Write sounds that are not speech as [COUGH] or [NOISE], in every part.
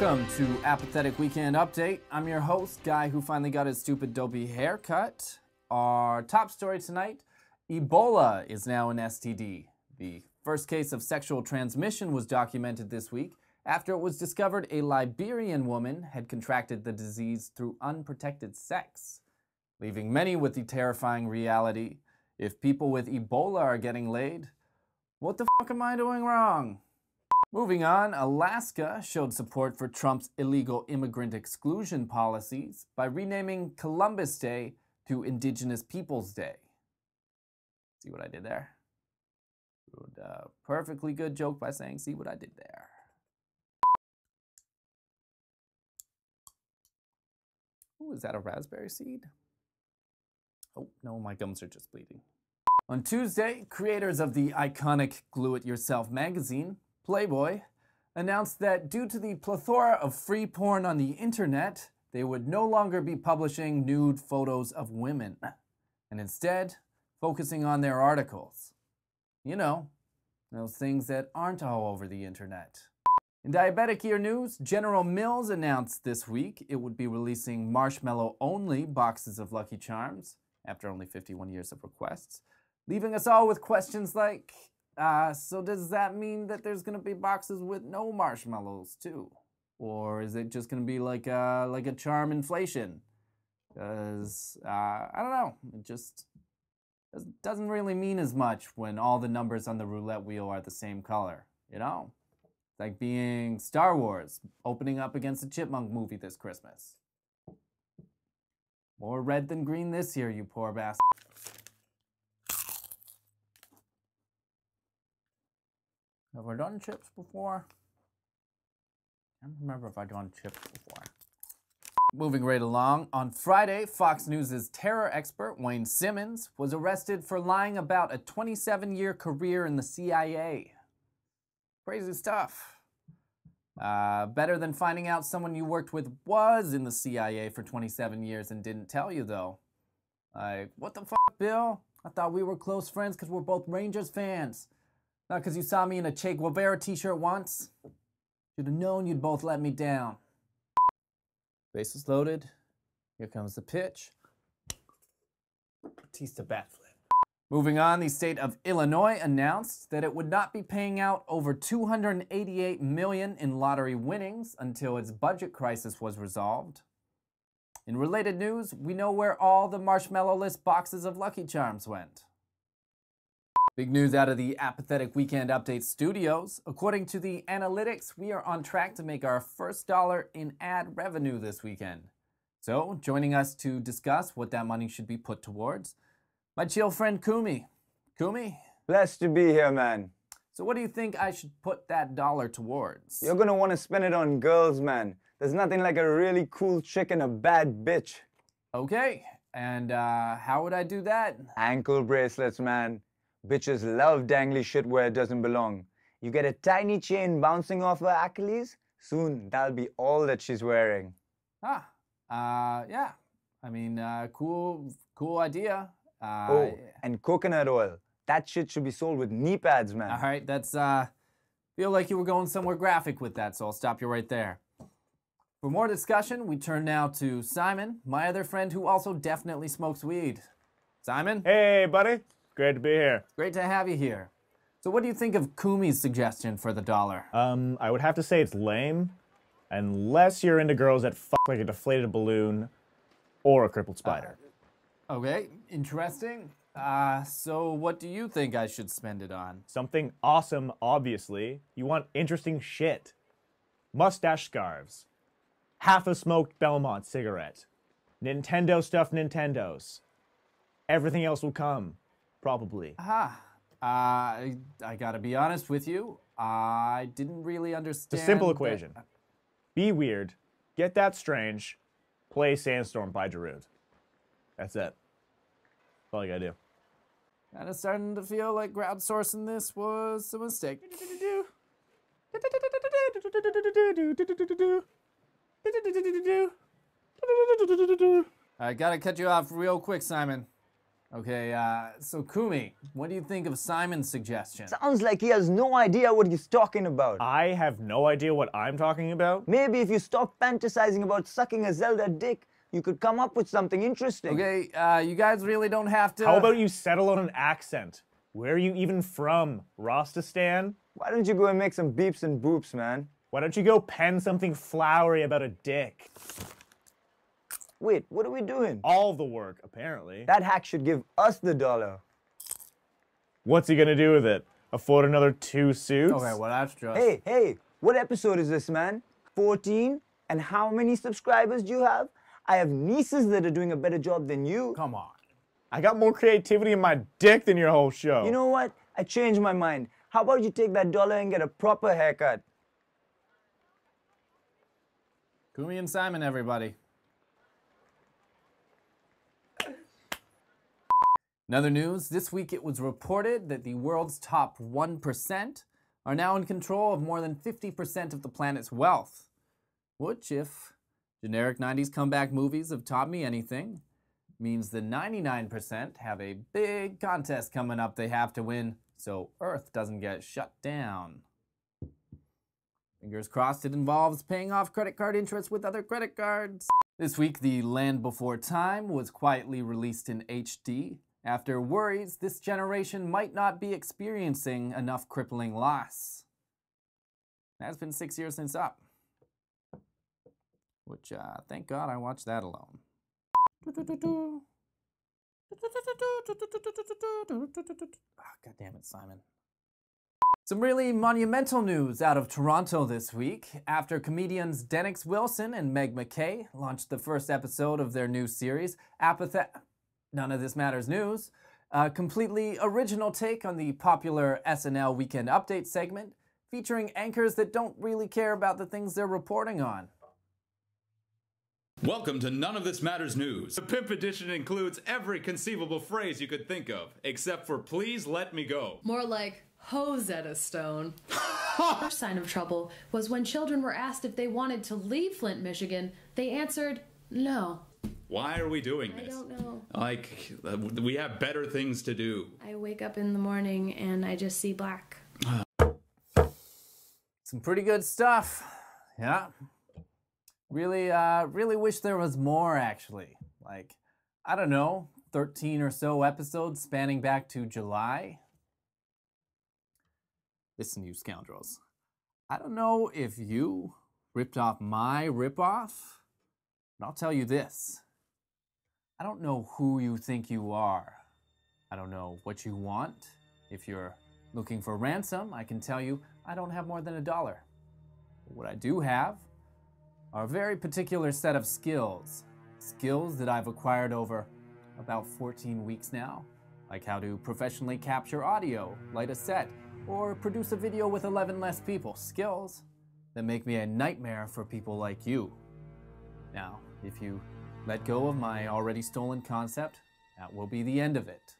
Welcome to Apathetic Weekend Update. I'm your host, guy who finally got his stupid dopey haircut. Our top story tonight Ebola is now an STD. The first case of sexual transmission was documented this week after it was discovered a Liberian woman had contracted the disease through unprotected sex, leaving many with the terrifying reality if people with Ebola are getting laid, what the fuck am I doing wrong? Moving on, Alaska showed support for Trump's illegal immigrant exclusion policies by renaming Columbus Day to Indigenous Peoples Day. See what I did there? Uh, perfectly good joke by saying, see what I did there. Ooh, is that a raspberry seed? Oh, no, my gums are just bleeding. On Tuesday, creators of the iconic Glue It Yourself magazine, Playboy, announced that due to the plethora of free porn on the internet, they would no longer be publishing nude photos of women, and instead focusing on their articles. You know, those things that aren't all over the internet. In diabetic ear news, General Mills announced this week it would be releasing marshmallow only boxes of Lucky Charms after only 51 years of requests, leaving us all with questions like uh, so does that mean that there's gonna be boxes with no marshmallows too? Or is it just gonna be like a, like a charm inflation? Because, uh, I don't know, it just doesn't really mean as much when all the numbers on the roulette wheel are the same color, you know? Like being Star Wars opening up against a chipmunk movie this Christmas. More red than green this year, you poor bastard. Have I done chips before? I don't remember if I've done chips before. Moving right along, on Friday, Fox News' terror expert Wayne Simmons was arrested for lying about a 27 year career in the CIA. Crazy stuff. Uh, better than finding out someone you worked with was in the CIA for 27 years and didn't tell you, though. Like, what the fuck, Bill? I thought we were close friends because we're both Rangers fans. Uh, not because you saw me in a Che Guevara t shirt once. You'd have known you'd both let me down. Bases loaded. Here comes the pitch. Bautista bat flip. Moving on, the state of Illinois announced that it would not be paying out over 288 million in lottery winnings until its budget crisis was resolved. In related news, we know where all the marshmallow list boxes of Lucky Charms went. Big news out of the Apathetic Weekend Update studios. According to the analytics, we are on track to make our first dollar in ad revenue this weekend. So, joining us to discuss what that money should be put towards, my chill friend Kumi. Kumi? Blessed to be here, man. So, what do you think I should put that dollar towards? You're gonna wanna spend it on girls, man. There's nothing like a really cool chick and a bad bitch. Okay, and uh, how would I do that? Ankle bracelets, man. Bitches love dangly shit where it doesn't belong. You get a tiny chain bouncing off her Achilles, soon that'll be all that she's wearing. Ah, uh, yeah. I mean, uh, cool, cool idea. Uh, oh, and coconut oil. That shit should be sold with knee pads, man. All right, that's, uh, feel like you were going somewhere graphic with that, so I'll stop you right there. For more discussion, we turn now to Simon, my other friend who also definitely smokes weed. Simon? Hey, buddy. Great to be here. Great to have you here. So what do you think of Kumi's suggestion for the dollar? Um, I would have to say it's lame, unless you're into girls that fuck like a deflated balloon or a crippled spider. Uh, okay, interesting. Uh, so what do you think I should spend it on? Something awesome, obviously. You want interesting shit. Mustache scarves. Half a smoked Belmont cigarette. Nintendo stuff Nintendos. Everything else will come probably. Ah, uh, I, I gotta be honest with you. I didn't really understand. It's a simple equation. That... Be weird, get that strange, play Sandstorm by Darude. That's it. That's all you gotta do. Kinda starting to feel like crowdsourcing this was a mistake. [LAUGHS] I gotta cut you off real quick, Simon. Okay, uh, so Kumi, what do you think of Simon's suggestion? Sounds like he has no idea what he's talking about. I have no idea what I'm talking about. Maybe if you stop fantasizing about sucking a Zelda dick, you could come up with something interesting. Okay, uh, you guys really don't have to. How about you settle on an accent? Where are you even from? Rostistan? Why don't you go and make some beeps and boops, man? Why don't you go pen something flowery about a dick? Wait, what are we doing? All the work, apparently. That hack should give us the dollar. What's he gonna do with it? Afford another two suits? Okay, well that's just. Hey, hey, what episode is this, man? 14? And how many subscribers do you have? I have nieces that are doing a better job than you. Come on. I got more creativity in my dick than your whole show. You know what? I changed my mind. How about you take that dollar and get a proper haircut? Kumi and Simon, everybody. In other news, this week it was reported that the world's top 1% are now in control of more than 50% of the planet's wealth. Which, if generic 90s comeback movies have taught me anything, means the 99% have a big contest coming up they have to win so Earth doesn't get shut down. Fingers crossed it involves paying off credit card interest with other credit cards. This week, The Land Before Time was quietly released in HD after worries this generation might not be experiencing enough crippling loss. That's been six years since Up. Which, uh, thank God I watched that alone. Ah, God damn it, Simon. Some really monumental news out of Toronto this week after comedians Denix Wilson and Meg Mackay launched the first episode of their new series, Apathet. None of this matters news. A completely original take on the popular SNL Weekend Update segment, featuring anchors that don't really care about the things they're reporting on. Welcome to None of This Matters News. The Pimp Edition includes every conceivable phrase you could think of, except for please let me go. More like Rosetta Stone. [LAUGHS] First sign of trouble was when children were asked if they wanted to leave Flint, Michigan. They answered no. Why are we doing I this? I don't know. Like, we have better things to do. I wake up in the morning and I just see black. [SIGHS] Some pretty good stuff. Yeah. Really, uh, really wish there was more actually. Like, I don't know, 13 or so episodes spanning back to July. Listen, you scoundrels. I don't know if you ripped off my ripoff, but I'll tell you this. I don't know who you think you are. I don't know what you want. If you're looking for ransom, I can tell you I don't have more than a dollar. What I do have are a very particular set of skills. Skills that I've acquired over about 14 weeks now, like how to professionally capture audio, light a set, or produce a video with 11 less people. Skills that make me a nightmare for people like you. Now, if you let go of my already stolen concept, that will be the end of it.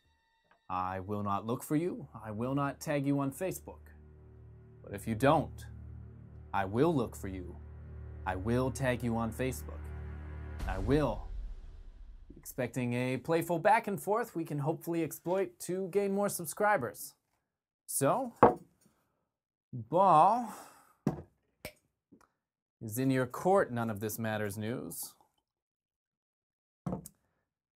I will not look for you. I will not tag you on Facebook. But if you don't, I will look for you. I will tag you on Facebook. I will. Expecting a playful back and forth we can hopefully exploit to gain more subscribers. So, ball is in your court, none of this matters news.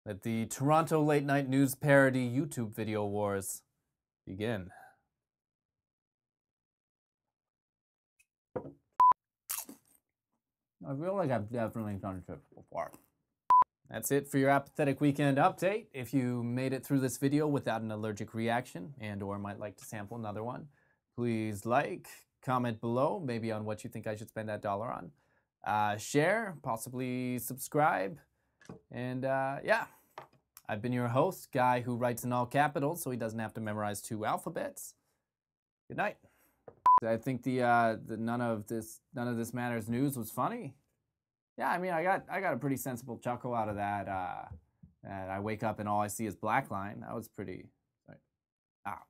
Let the Toronto Late Night News parody YouTube video wars begin. I feel like I've definitely done this before. That's it for your apathetic weekend update. If you made it through this video without an allergic reaction and or might like to sample another one, please like, comment below, maybe on what you think I should spend that dollar on. Uh, share, possibly subscribe, and uh, yeah. I've been your host, guy who writes in all capitals so he doesn't have to memorize two alphabets. Good night. I think the uh, the none of this none of this matters news was funny. Yeah, I mean, I got I got a pretty sensible chuckle out of that. Uh, and I wake up and all I see is black line. That was pretty. Right. Ah,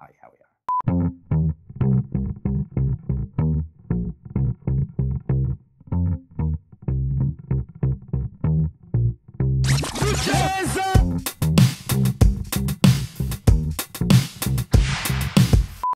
ah, yeah, we are. Cheza